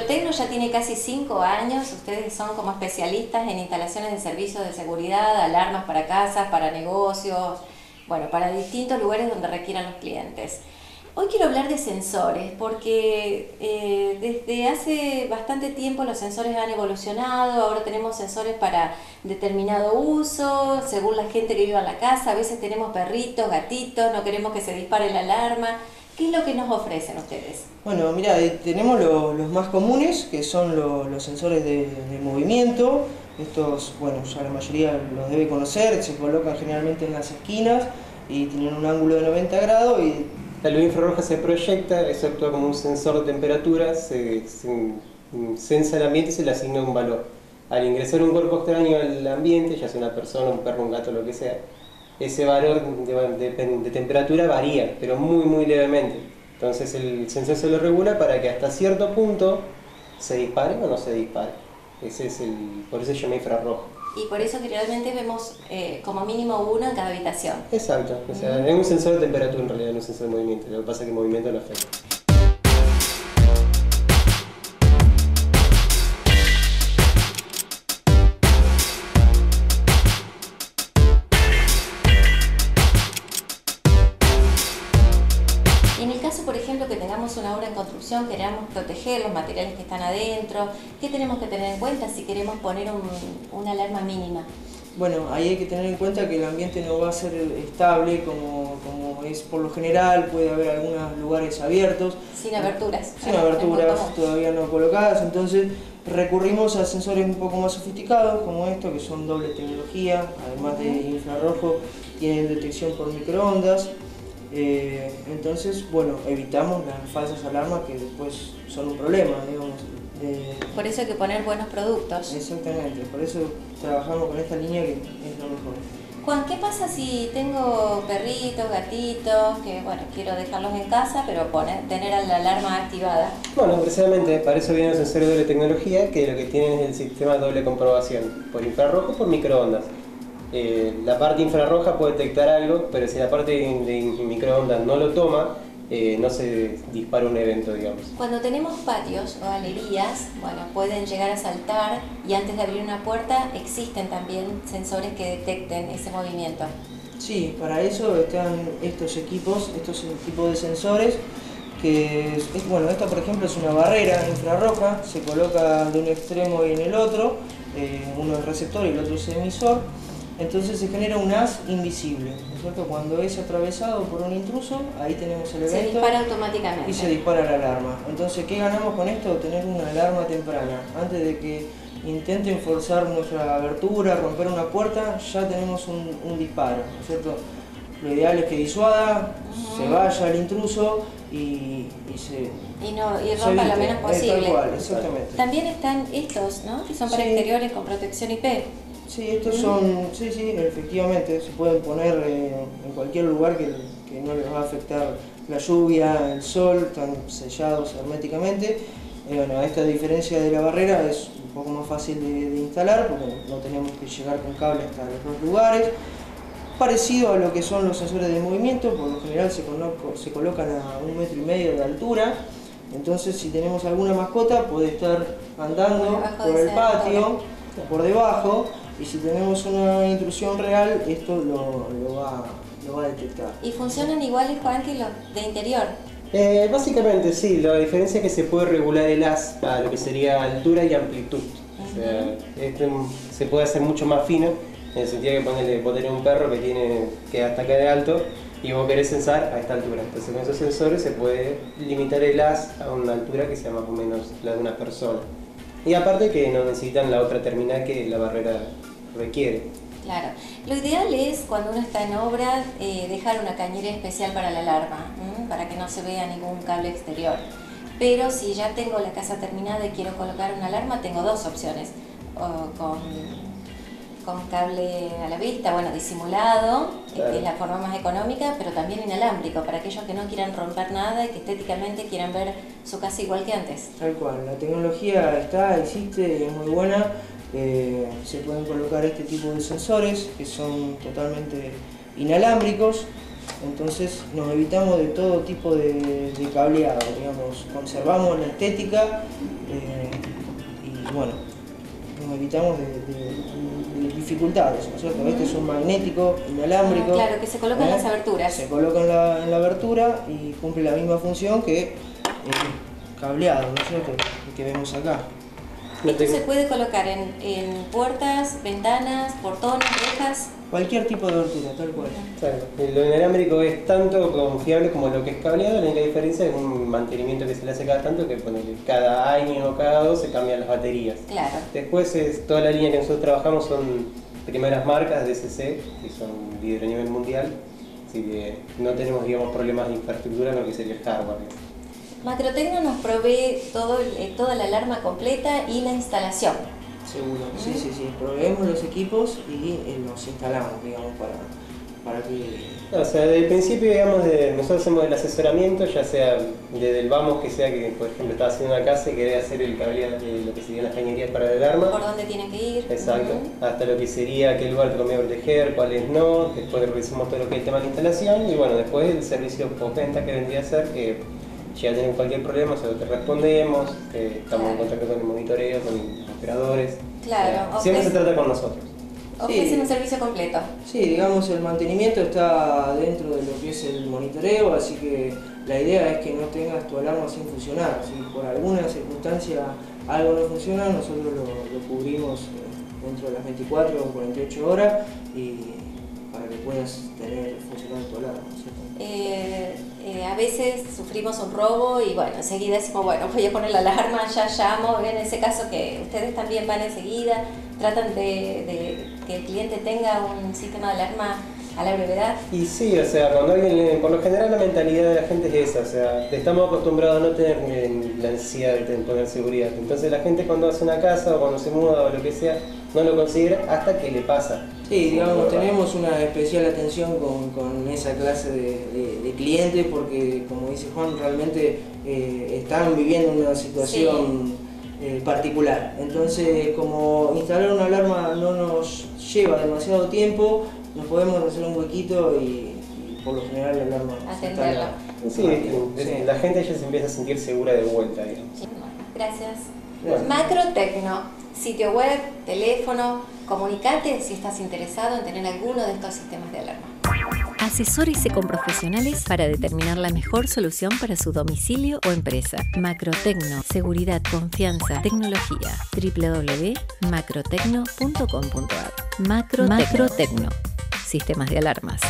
Macrotecno ya tiene casi cinco años, ustedes son como especialistas en instalaciones de servicios de seguridad, alarmas para casas, para negocios, bueno, para distintos lugares donde requieran los clientes. Hoy quiero hablar de sensores porque eh, desde hace bastante tiempo los sensores han evolucionado, ahora tenemos sensores para determinado uso, según la gente que vive en la casa, a veces tenemos perritos, gatitos, no queremos que se dispare la alarma. ¿Qué es lo que nos ofrecen ustedes? Bueno, mira, eh, tenemos los más comunes, que son los sensores de, de, movimiento. Estos, bueno, ya la mayoría los debe conocer, se colocan generalmente en las esquinas y tienen un ángulo de 90 grados y la luz infrarroja se proyecta, eso actúa como un sensor de temperatura, se, sensa el ambiente y se le asigna un valor. Al ingresar un cuerpo extraño al ambiente, ya sea una persona, un perro, un gato, lo que sea, ese valor de, temperatura varía, pero muy, muy levemente. Entonces el sensor se lo regula para que hasta cierto punto se dispare o no se dispare. Ese es el, por eso se llama infrarrojo y por eso generalmente vemos eh, como mínimo uno en cada habitación. Exacto, o sea, es un sensor de temperatura en realidad, no es un sensor de movimiento, lo que pasa es que el movimiento no afecta. Una obra en construcción, queremos proteger los materiales que están adentro, ¿qué tenemos que tener en cuenta si queremos poner una alarma mínima? Bueno, ahí hay que tener en cuenta que el ambiente no va a ser estable como, como es por lo general, puede haber algunos lugares abiertos. Sin aberturas. Sin aberturas todavía no colocadas, entonces recurrimos a sensores un poco más sofisticados como estos, que son doble tecnología, además de infrarrojo, tienen detección por microondas. Eh, entonces, bueno, evitamos las falsas alarmas que después son un problema, digamos. por eso hay que poner buenos productos. Exactamente, por eso trabajamos con esta línea que es lo mejor. Juan, ¿qué pasa si tengo perritos, gatitos, que bueno, quiero dejarlos en casa, pero poner, tener la alarma activada? Bueno, precisamente para eso vienen los sensores de doble tecnología, que lo que tienen es el sistema de doble comprobación, por infrarrojo o por microondas. Eh, la parte infrarroja puede detectar algo, pero si la parte de, microondas no lo toma, eh, no se dispara un evento, digamos. Cuando tenemos patios o galerías, bueno, pueden llegar a saltar y antes de abrir una puerta existen también sensores que detecten ese movimiento. Sí, para eso están estos equipos, estos tipos de sensores que bueno, esta por ejemplo es una barrera infrarroja, se coloca de un extremo y en el otro, eh, uno es receptor y el otro es emisor, entonces se genera un haz invisible, ¿no es cierto? Cuando es atravesado por un intruso, ahí tenemos el evento. Se dispara automáticamente. Y se dispara la alarma. Entonces, ¿qué ganamos con esto? Tener una alarma temprana. Antes de que intenten forzar nuestra abertura, romper una puerta, ya tenemos un, disparo, ¿no es cierto? Lo ideal es que disuada, se vaya el intruso y, se... Y, no, y rompa lo menos posible. Tal exactamente. También están estos, ¿no? Que son para exteriores con protección IP. Sí, estos son, sí, sí, efectivamente, se pueden poner eh, en cualquier lugar que, no les va a afectar la lluvia, el sol, están sellados herméticamente. Eh, bueno, esta diferencia de la barrera es un poco más fácil de, instalar porque no tenemos que llegar con cable hasta los dos lugares. Parecido a lo que son los sensores de movimiento, por lo general se, se colocan a un metro y medio de altura. Entonces si tenemos alguna mascota puede estar andando por el patio, por debajo, y si tenemos una intrusión real, esto lo, va, a detectar. ¿Y funcionan iguales, Juan, que los de interior? Eh, básicamente sí, la diferencia es que se puede regular el haz a lo que sería altura y amplitud. o sea, este se puede hacer mucho más fino, en el sentido que ponerle, poner un perro que tiene que hasta acá de alto y vos querés censar a esta altura. Entonces con esos sensores se puede limitar el haz a una altura que sea más o menos la de una persona. Y aparte que no necesitan la otra terminal que la barrera requiere. Claro. Lo ideal es cuando uno está en obra eh, dejar una cañera especial para la alarma, para que no se vea ningún cable exterior. Pero si ya tengo la casa terminada y quiero colocar una alarma, tengo dos opciones. con, con cable a la vista, bueno, disimulado, que es la forma más económica, pero también inalámbrico, para aquellos que no quieran romper nada y que estéticamente quieran ver su casa igual que antes. Tal cual, la tecnología está, existe y es muy buena. Eh, se pueden colocar este tipo de sensores que son totalmente inalámbricos, entonces nos evitamos de todo tipo de, cableado, digamos, conservamos la estética eh, y bueno, nos evitamos de, dificultades, ¿no es cierto? Este es un magnético inalámbrico. Ah, claro, que se coloca en las aberturas. Se coloca en la, en la, abertura y cumple la misma función que el cableado, ¿no es cierto? El que vemos acá. ¿Esto se puede colocar en, en puertas, ventanas, portones, rejas? Cualquier tipo de abertura, tal cual. Claro. Lo inalámbrico es tanto confiable como lo que es cableado, la única diferencia es un mantenimiento que se le hace cada tanto, que cada año o cada dos se cambian las baterías. Claro. Después es, toda la línea que nosotros trabajamos son primeras marcas de SC, que son líder a nivel mundial, así que no tenemos digamos, problemas de infraestructura en lo que sería el hardware. Macrotecno nos provee todo, eh, toda la alarma completa y la instalación. Seguro, sí, sí, sí. Proveemos los equipos y eh, los instalamos, digamos, para, para que... O sea, desde el principio, digamos, de, nosotros hacemos el asesoramiento, ya sea desde el vamos, que sea que, por ejemplo, estaba haciendo una casa y quería hacer el cableado, de lo que serían las cañerías para el alarma. Por dónde tiene que ir. Exacto. Hasta lo que sería qué lugar te conviene proteger, cuáles no. Después revisamos todo lo que es el tema de instalación y, bueno, después el servicio postventa que vendría a ser que ya tienen cualquier problema, nosotros te respondemos, estamos en contacto con el monitoreo, con los operadores. Claro, eh, siempre se trata con nosotros. Ofrecen un servicio completo. Sí, digamos, el mantenimiento está dentro de lo que es el monitoreo, así que la idea es que no tengas tu alarma sin funcionar. Si por alguna circunstancia algo no funciona, nosotros lo, lo cubrimos eh, dentro de las 24 o 48 horas y puedas tener funcionando tu alarma. Eh, eh, a veces sufrimos un robo y bueno, enseguida decimos, bueno, voy a poner la alarma, ya llamo, en ese caso que ustedes también van enseguida, tratan de, que el cliente tenga un sistema de alarma a la brevedad. Y sí, o sea, cuando alguien, por lo general la mentalidad de la gente es esa, o sea, estamos acostumbrados a no tener la necesidad de poner seguridad. Entonces la gente cuando hace una casa o cuando se muda o lo que sea, no lo considera hasta que le pasa. Sí, digamos, tenemos una especial atención con, esa clase de, clientes porque, como dice Juan, realmente eh, están viviendo una situación eh, particular. Entonces, como instalar una alarma no nos lleva demasiado tiempo, nos podemos hacer un huequito y, por lo general la alarma Atenderla. Sí, la gente ya se empieza a sentir segura de vuelta. Gracias. Macro Tecno, sitio web, teléfono, comunicate si estás interesado en tener alguno de estos sistemas de alarma. Asesórese con profesionales para determinar la mejor solución para su domicilio o empresa. Macrotecno, seguridad, confianza, tecnología. www.macrotecno.com.ar Macro Macrotecno, sistemas de alarmas.